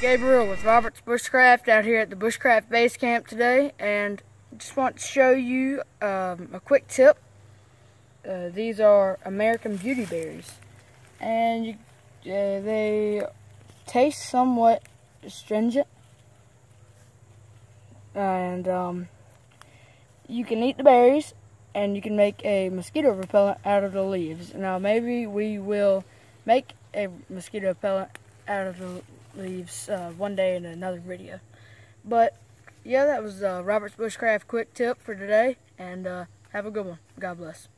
Gabriel with Roberts Bushcraft out here at the Bushcraft Base Camp today and just want to show you um, a quick tip. Uh, these are American Beauty Berries and you, uh, they taste somewhat astringent and um, you can eat the berries and you can make a mosquito repellent out of the leaves. Now maybe we will make a mosquito repellent out of the leaves uh, one day in another video. But yeah, that was uh, Robert's Bushcraft quick tip for today, and uh, have a good one. God bless.